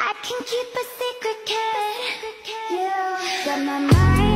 I can keep a secret, kid. You got my mind.